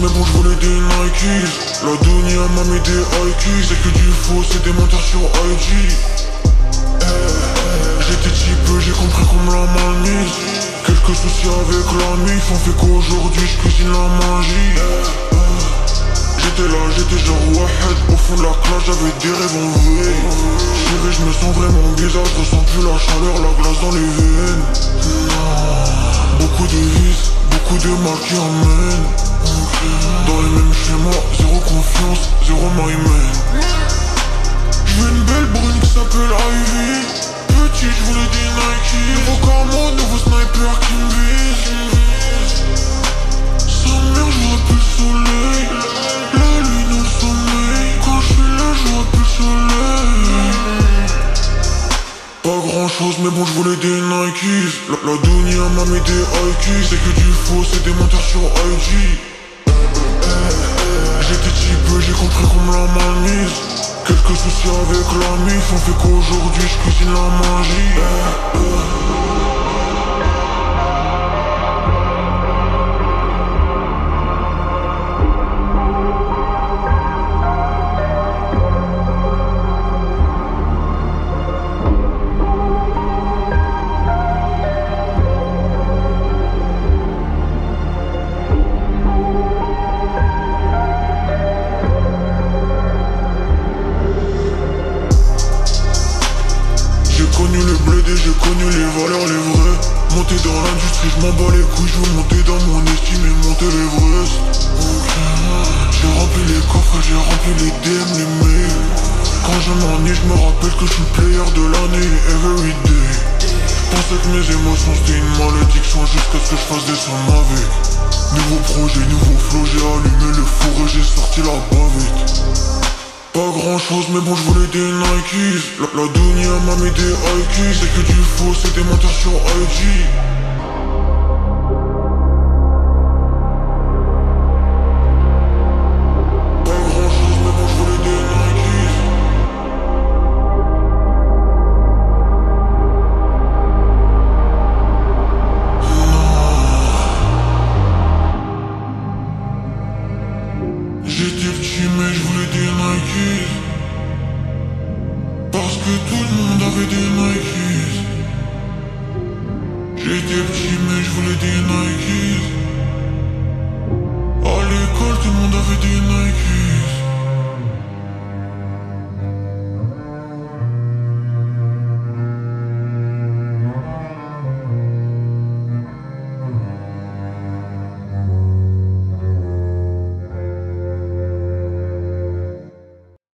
mais bon je voulais des Nikes La dunia m'a mis des Ikes C'est que du faux, c'est des menteurs sur IG Eh, eh, J'étais type, j'ai compris qu'on me l'a mal mise Quelques soucis avec la mif ont fait qu'aujourd'hui je cuisine la magie. Eh, J'étais là, j'étais genre Wahed. Au fond de la classe j'avais des rêves en veille Chérie je me sens vraiment bizarre Je ressens plus la chaleur, la glace dans les veines de qui emmènent Dans les mêmes schémas, zéro confiance, zéro my man. J'veux une belle brune qui s'appelle Ivy grand chose mais bon je voulais des Nikes. La, la dunia m'a mis des Ikes C'est que du faux c'est des menteurs sur IG J'étais type j'ai compris qu'on me l'a mal mise. Quelques soucis avec la mif ont fait qu'aujourd'hui je cuisine la magie j'ai connu les valeurs, les vrais. Monter dans l'industrie, je m'en bats les couilles, je veux monter dans mon estime et monter l'Everest. Ok. J'ai rempli les coffres, j'ai rempli les DM, les mails. Quand je m'ennuie, je me rappelle que je suis player de l'année every day. Je pensais que mes émotions c'était une malédiction jusqu'à ce que je fasse des sommes avec. Nouveau projet, nouveau flow, j'ai allumé le four et j'ai sorti la bavette pas grand chose mais bon je voulais des Nikes. La, la m'a mis des Ikes C'est que du faux c'est des menteurs sur IG Petit mais je voulais des Nikes Parce que tout le monde avait des Nikes J'étais petit mais je voulais des Nikes À l'école tout le monde avait des Nikes